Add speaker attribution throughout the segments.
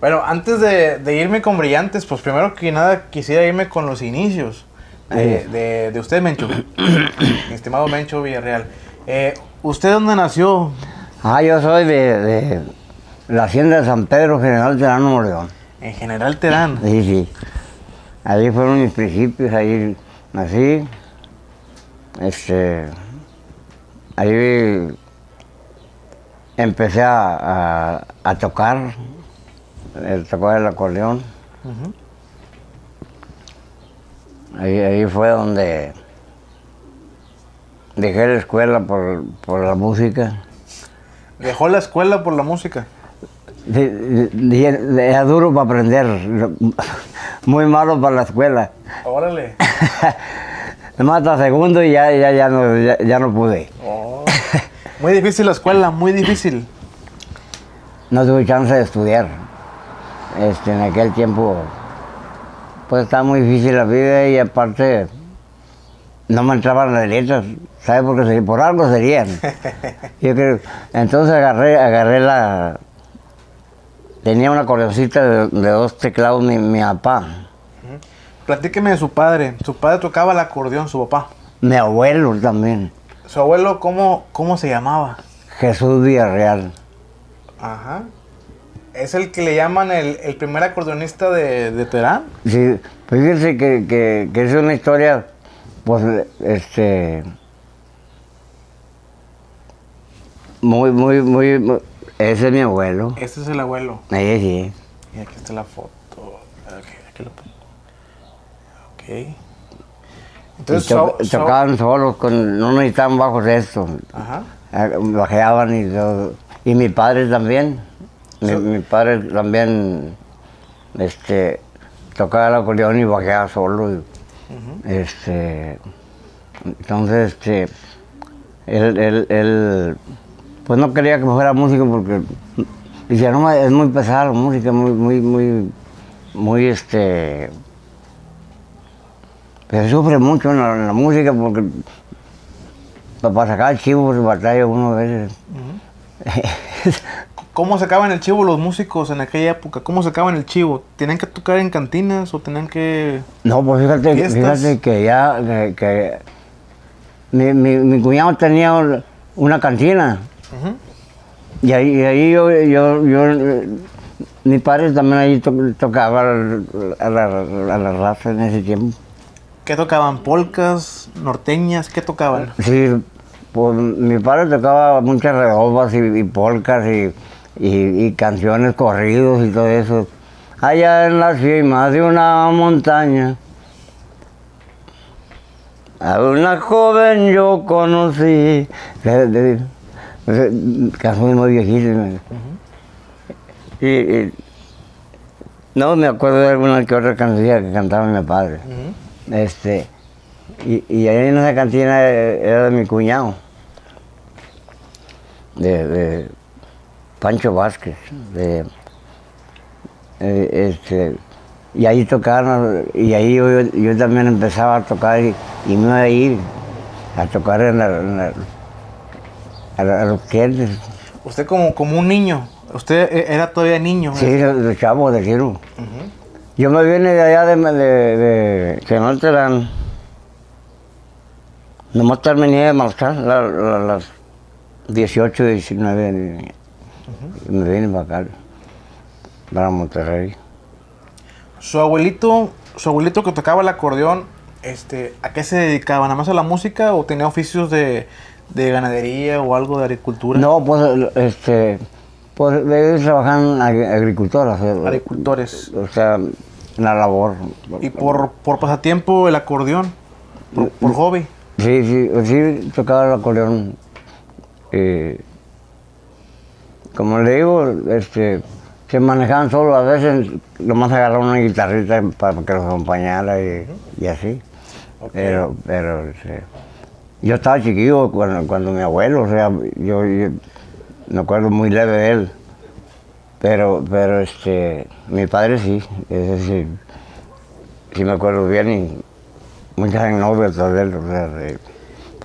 Speaker 1: Bueno, antes de, de irme con Brillantes, pues primero que nada quisiera irme con los inicios de, de, de usted, Mencho. Mi estimado Mencho Villarreal. Eh, ¿Usted dónde nació?
Speaker 2: Ah, yo soy de, la hacienda de San Pedro, General Terano, Moreón.
Speaker 1: En General Terán.
Speaker 2: Sí, sí. Ahí fueron mis principios, ahí nací. Este, ahí empecé a, a- a tocar, el tocar el acordeón. Ahí, ahí fue donde dejé la escuela por, por la música.
Speaker 1: Dejó la escuela por la música.
Speaker 2: Era duro para aprender, muy malo para la escuela.
Speaker 1: Órale.
Speaker 2: Nomás hasta segundo y ya, ya, ya, no, ya, ya no pude.
Speaker 1: Oh. Muy difícil la escuela, muy difícil.
Speaker 2: No tuve chance de estudiar. Este, en aquel tiempo, pues estaba muy difícil la vida y aparte no me entraban las letras. ¿Sabes por qué? sería? Por algo serían. Yo creo. Entonces agarré, agarré la... Tenía una acordeoncita de, de dos teclados mi, mi papá.
Speaker 1: Platíqueme de su padre. Su padre tocaba el acordeón, su papá.
Speaker 2: Mi abuelo también.
Speaker 1: Su abuelo, ¿cómo, cómo se llamaba?
Speaker 2: Jesús Villarreal.
Speaker 1: Ajá. ¿Es el que le llaman el, el primer acordeonista de, de Terán?
Speaker 2: Sí, fíjense que, que, que es una historia, pues, este, muy, muy, muy, muy- ese es mi abuelo.
Speaker 1: Este es el abuelo.
Speaker 2: Ahí sí.
Speaker 1: Y aquí está la foto. Ok, aquí lo pongo. Ok. Entonces,
Speaker 2: to-
Speaker 1: so- so-
Speaker 2: tocaban solos, con, no necesitaban bajos estos,
Speaker 1: Ajá.
Speaker 2: eh, bajeaban y todo. Y mi padre también, mi, padre también, este, tocaba el acordeón y bajeaba solo. y- Este, entonces, este, él, él, él, pues no quería que fuera músico porque decía, no, es muy pesada la música, muy, muy, muy, muy, este, se sufre mucho en la, en la música porque pa- para sacar chivos batalla uno a veces.
Speaker 1: ¿Cómo sacaban el chivo los músicos en aquella época? ¿Cómo sacaban el chivo? ¿Tenían que tocar en cantinas o tenían que...?
Speaker 2: No, pues fíjate,
Speaker 1: ¿Fiestas?
Speaker 2: fíjate que ya, que, que mi, mi, mi cuñado tenía un- una cantina y ahí, y ahí yo, yo, yo, mi padre también ahí to- tocaba a la, a la raza en ese tiempo.
Speaker 1: ¿Qué tocaban? ¿Polcas? ¿Norteñas? ¿Qué tocaban?
Speaker 2: Sí, pues mi padre tocaba muchas redobas y, y polcas y, y- y canciones, corridos y todo eso. Allá en la cima de una montaña, a una joven yo conocí. Canciones muy viejísimas. Y, y no me acuerdo de alguna que otra canción que cantaba mi padre. Este, y, y ahí en esa cantina era de mi cuñado, de, de Pancho Vázquez. de, eh, este, y ahí tocaban, y ahí yo, yo también empezaba a tocar y, y me iba a ir a tocar en, la- en la- a, la- a los clientes.
Speaker 1: Usted como, como un niño. Usted e- era todavía niño. ¿eh?
Speaker 2: Sí, los chavos de Giro. Yo me vine de allá de, de, de que no te dan. Nomás terminé de la- las 18, 19. Me vine para acá, para Monterrey.
Speaker 1: Su abuelito, su abuelito que tocaba el acordeón, este, ¿a qué se dedicaba? ¿Nada más a la música o tenía oficios de, de ganadería o algo de agricultura?
Speaker 2: No, pues, este, pues ellos ag- agricultoras. eh,
Speaker 1: Agricultores.
Speaker 2: O sea, en la labor.
Speaker 1: Y por, por pasatiempo el acordeón, por, por hobby.
Speaker 2: Sí, sí, sí, tocaba el acordeón. Eh, como le digo, este, se manejaban solo, a veces nomás agarraban una guitarrita para que los acompañara y, y así. Pero, pero, este, yo estaba chiquillo cuando, cuando mi abuelo, o sea, yo, yo me acuerdo muy leve de él. Pero, pero, este, mi padre sí, ese sí, sí me acuerdo bien y muchas anécdotas de él, o sea, de-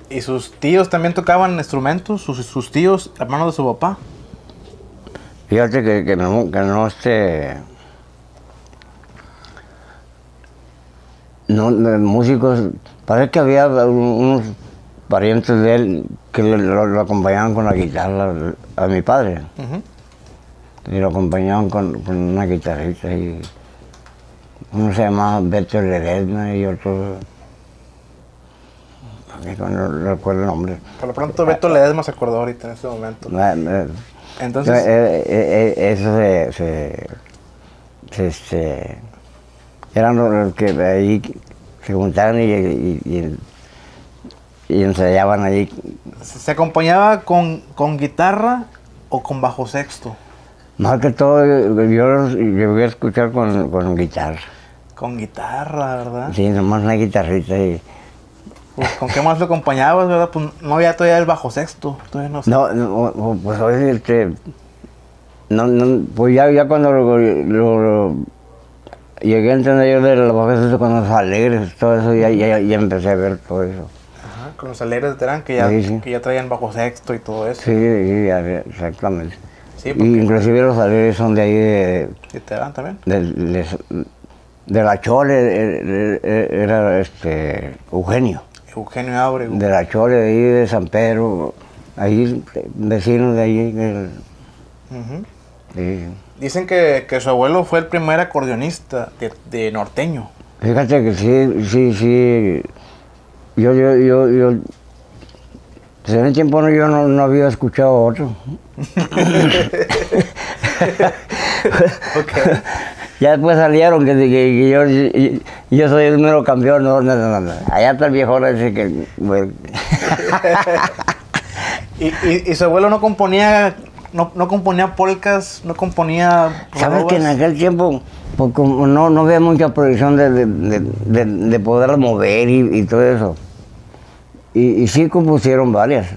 Speaker 1: ¿Y sus tíos también tocaban instrumentos? ¿Sus, sus tíos, hermanos de su papá?
Speaker 2: Fíjate que, que no, que no este. No, músicos, parece que había unos parientes de él que lo, acompañaban con la guitarra a mi padre. Y lo acompañaban con, con una guitarrita y uno se llamaba Beto Ledesma y otro. No recuerdo el nombre.
Speaker 1: Por lo pronto Beto Ledesma se acordó ahorita en este momento.
Speaker 2: Eh, eh,
Speaker 1: Entonces,
Speaker 2: eh, eh, eh, eso se, se, se, eran los que ahí se juntaban y, y, y- y ensayaban ahí.
Speaker 1: ¿se acompañaba con, con guitarra o con bajo sexto?
Speaker 2: Más que todo yo, llegué a escuchar con, con guitarra.
Speaker 1: Con guitarra, ¿verdad?
Speaker 2: Sí, nomás una guitarrita y...
Speaker 1: Pues, ¿Con qué más lo acompañabas, verdad? Pues no había todavía el bajo sexto. Todavía no sé.
Speaker 2: No, no, pues este... No, no, pues ya, ya cuando lo, lo- lo- llegué a entender yo de los bajos con los alegres, todo eso, ya, ya, ya empecé a ver todo eso.
Speaker 1: Ajá, con los alegres de Terán que ya,
Speaker 2: Sí, sí.
Speaker 1: que ya traían bajo sexto y todo eso.
Speaker 2: Sí, sí, exactamente.
Speaker 1: Sí, porque
Speaker 2: inclusive los alegres son de ahí de,
Speaker 1: de Terán también.
Speaker 2: de, les- de la Chole, eh, eh, era este Eugenio.
Speaker 1: Eugenio Ábrego.
Speaker 2: De la Chole, de ahí de San Pedro, ahí vecinos de ahí. del-.
Speaker 1: Dicen que, que su abuelo fue el primer acordeonista de, de norteño.
Speaker 2: Fíjate que sí, sí, sí. Yo, yo, yo, yo. pues en ese tiempo no- yo no, no había escuchado otro.
Speaker 1: Ok.
Speaker 2: Ya después salieron que, que- que yo, y- yo soy el número campeón. No, no, no, no. Allá está el viejo ese que. bueno.
Speaker 1: y, y, y su abuelo no componía, no, no componía polcas, no componía.
Speaker 2: ¿Sabes que en aquel tiempo, pues como no, no había mucha proyección de, de, de, de, de poderla mover y, y todo eso? Y, y sí compusieron varias.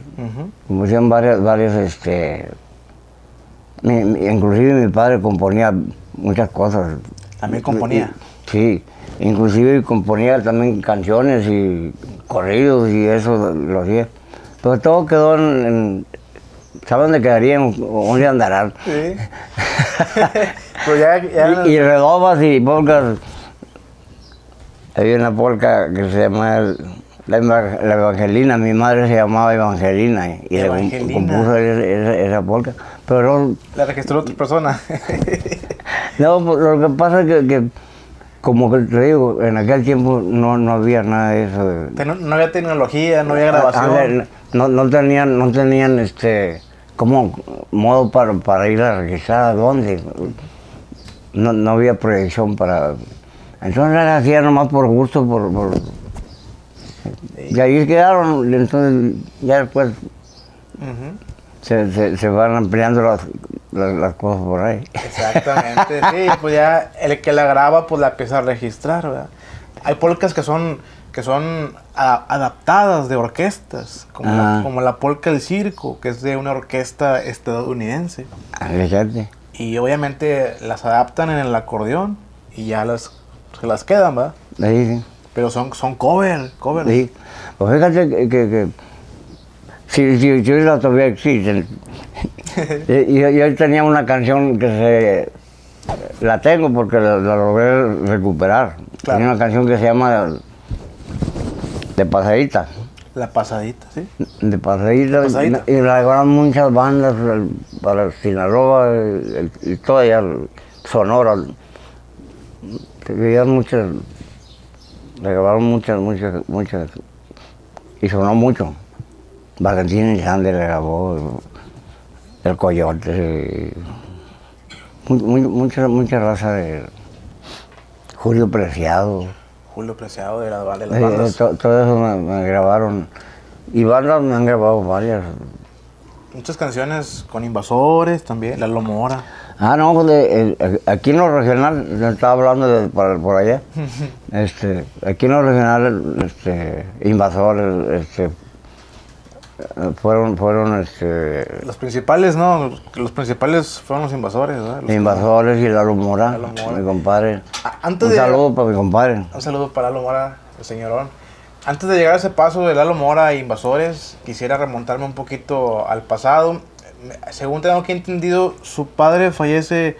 Speaker 2: Compusieron varias, varias, este... mi- mi- inclusive mi padre componía muchas cosas.
Speaker 1: ¿También componía?
Speaker 2: Sí, inclusive componía también canciones y corridos y eso lo hacía. Pero todo quedó en... en ¿Saben dónde quedarían? ¿Dónde andarán?
Speaker 1: Sí. Pero ya, ya-
Speaker 2: Y, y redobas y polcas. Había una polca que se llama el- la, Eva- la Evangelina, mi madre se llamaba Evangelina y le
Speaker 1: Evangelina.
Speaker 2: compuso esa, esa- esa polca. Pero
Speaker 1: la registró otra persona.
Speaker 2: no, pues, lo que pasa es que, que, como te digo, en aquel tiempo no, no había nada de eso. de-
Speaker 1: no, no había tecnología, no había
Speaker 2: Ah,
Speaker 1: grabación.
Speaker 2: no, no tenían, no tenían este, como modo para, para ir a registrar a dónde. No, no había proyección para. Entonces la hacía nomás por gusto, por, por- y ahí quedaron, entonces ya después. Se, se- se van ampliando las, las, las cosas por ahí.
Speaker 1: Exactamente, sí, pues ya el que la graba pues la empieza a registrar, ¿verdad? Hay polcas que son que son a- adaptadas de orquestas, como, la,
Speaker 2: Ah.
Speaker 1: como la polca del circo, que es de una orquesta estadounidense.
Speaker 2: Ah, Fíjate.
Speaker 1: Y obviamente las adaptan en el acordeón y ya las, se las quedan, ¿verdad?
Speaker 2: Ahí sí.
Speaker 1: Pero son, son cover, cover.
Speaker 2: Sí. Pues fíjate que, que, que sí, sí, sí, la todavía existen. y, y yo tenía una canción que se la tengo porque la, la logré recuperar.
Speaker 1: Claro.
Speaker 2: Tenía una canción que se llama De Pasadita.
Speaker 1: La pasadita, ¿sí?
Speaker 2: De Pasadita.
Speaker 1: Pasadita.
Speaker 2: Y, y la llevaron muchas bandas para Sinaloa el- el- y toda allá, Sonora. Se veían muchas, le grabaron muchas, muchas, muchas. Y sonó mucho. Valentín y Sande le grabó, el Coyote, mucha, mucha raza de Julio Preciado.
Speaker 1: Julio Preciado de, la, de las
Speaker 2: Eh,
Speaker 1: bandas.
Speaker 2: to- todo eso me, me grabaron. Y bandas me han grabado varias.
Speaker 1: Muchas canciones con invasores también, La Lomora.
Speaker 2: Ah, no, pues de- eh, aquí en lo regional, yo estaba hablando de por, por allá, este, aquí en lo regional, este, invasores, este, eh, fueron, fueron, este,
Speaker 1: Los principales, ¿no? Los principales fueron los invasores, ¿verdad? Los-
Speaker 2: invasores y Lalo Mora,
Speaker 1: Lalo Mora.
Speaker 2: mi compadre.
Speaker 1: Ah, antes
Speaker 2: Un
Speaker 1: de-
Speaker 2: saludo para mi compadre.
Speaker 1: Un saludo para Lalo Mora, el señorón. Antes de llegar a ese paso de Lalo Mora e Invasores, quisiera remontarme un poquito al pasado. según tengo que entendido, su padre fallece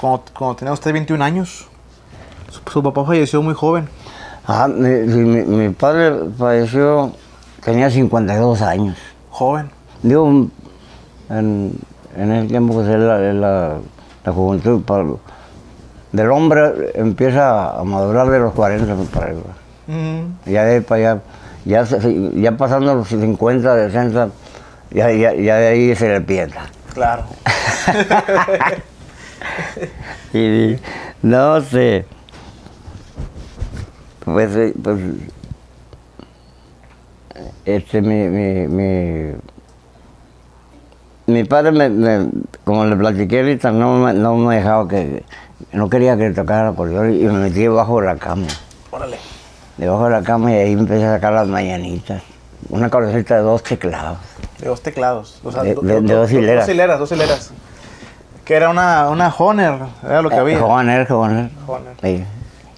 Speaker 1: cuando, cuando tenía usted 21 años. Su, su papá falleció muy joven.
Speaker 2: Ah, mi, mi- mi padre falleció, tenía 52 años.
Speaker 1: Joven.
Speaker 2: Digo, en, en ese tiempo que es la, la, la juventud, para- del hombre empieza a madurar de los 40 para arriba.
Speaker 1: Mm,
Speaker 2: Ya de ahí para allá, ya, ya pasando los 50, 60, ya, ya, ya de ahí se le piensa.
Speaker 1: claro.
Speaker 2: Y no sé. Pues, eh, pues este, mi, mi, mi, mi padre, me, me- como le platiqué ahorita, no me, no me dejaba que, no quería que tocara el acordeón y me metí debajo de la cama.
Speaker 1: Órale.
Speaker 2: Debajo de la cama y ahí empecé a sacar las mañanitas. Una acordeoneta de dos teclados.
Speaker 1: De dos teclados. O sea,
Speaker 2: De-
Speaker 1: do-
Speaker 2: de-
Speaker 1: do-
Speaker 2: de dos hileras.
Speaker 1: Dos hileras, dos hileras. Que era una, una Honor, era lo que había.
Speaker 2: Joder, joder.
Speaker 1: Joner.
Speaker 2: Sí.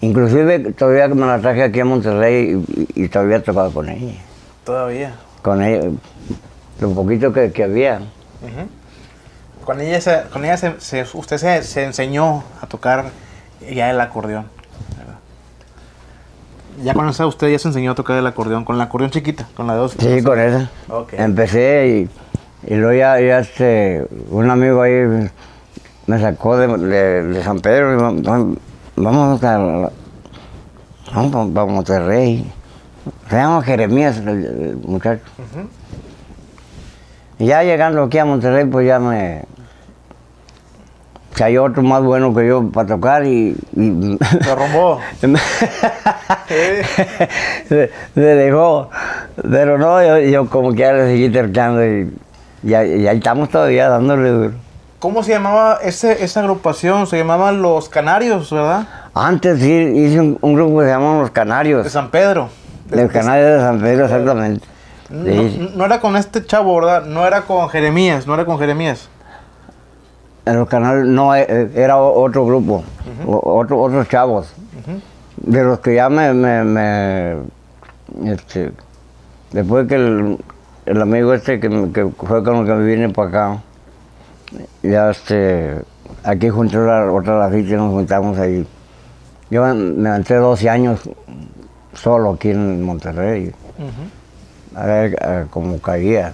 Speaker 2: Inclusive todavía me la traje aquí a Monterrey y, y todavía he tocado con ella.
Speaker 1: Todavía.
Speaker 2: Con ella, lo poquito que, que había.
Speaker 1: Con ella, se, con ella se, se- usted se, se enseñó a tocar ya el acordeón. ¿verdad? Ya con esa usted ya se enseñó a tocar el acordeón, con la acordeón chiquita, con la de dos.
Speaker 2: Sí, con esa. Empecé y, y luego ya, ya este, un amigo ahí me sacó de, de- de San Pedro y vamos, vamos- vamos a, vamos pa Monterrey. Se llama Jeremías el, muchacho.
Speaker 1: Ujú.
Speaker 2: Y ya llegando aquí a Monterrey, pues ya me. hay otro más bueno que yo para tocar y. y
Speaker 1: Se rombó.
Speaker 2: se, se dejó. Pero no, yo, yo como que ya le seguí tercando y. Y y ahí estamos todavía dándole duro.
Speaker 1: ¿Cómo se llamaba ese, esa agrupación? Se llamaban Los Canarios, ¿verdad?
Speaker 2: Antes sí hice un, un grupo que se llama Los
Speaker 1: De
Speaker 2: Canarios.
Speaker 1: San Pedro. De-
Speaker 2: Los Canarios de San Pedro, exactamente.
Speaker 1: No,
Speaker 2: Sí.
Speaker 1: no era con este chavo, ¿verdad? No era con Jeremías, no era con Jeremías.
Speaker 2: En los canales no eh, eh, era otro grupo, otro- otros chavos. De los que ya me, me, me- este, después que el, el amigo este que, que fue con el que me vine para acá, ya este, aquí junto a la otra y nos juntamos ahí. Yo me aventé 12 años solo aquí en Monterrey, a ver como caía.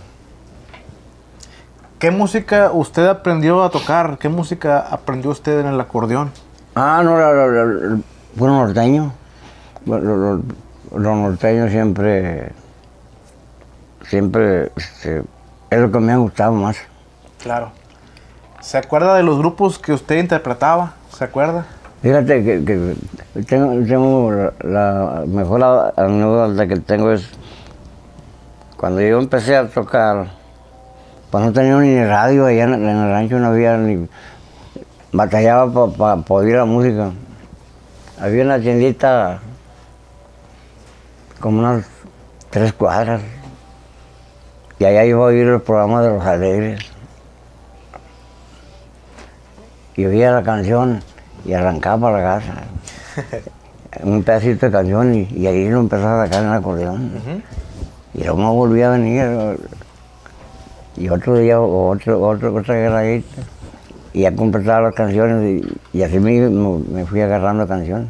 Speaker 1: ¿Qué música usted aprendió a tocar? ¿Qué música aprendió usted en el acordeón?
Speaker 2: Ah, no, lo- lo- puro norteño. Lo, lo- lo- lo norteño siempre, siempre, este, es lo que me ha gustado más.
Speaker 1: Claro. ¿Se acuerda de los grupos que usted interpretaba? ¿Se acuerda?
Speaker 2: Fíjate que, tengo, la, mejor anécdota que tengo es cuando yo empecé a tocar, pues no tenía ni radio allá en, el rancho, no había ni. batallaba para oír la música. Había una tiendita como unas tres cuadras y allá iba a oír el programa de los alegres. y oía la canción y arrancaba para la casa. Un pedacito de canción y, y ahí lo empezaba a sacar en el acordeón. Y luego me volvía a venir. Y otro día, otro, otro, otra guerradita. Y ya completaba las canciones y, y así me, me fui agarrando canciones.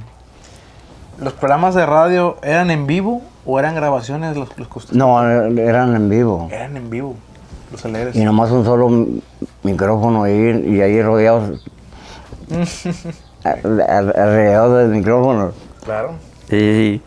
Speaker 1: ¿Los programas de radio eran en vivo o eran grabaciones los, los usted-
Speaker 2: No, eran en vivo.
Speaker 1: Eran en vivo, los alegres.
Speaker 2: Y nomás un solo mi- micrófono ahí y ahí rodeados. al- al- alrededor del micrófono.
Speaker 1: Claro.
Speaker 2: Sí, sí.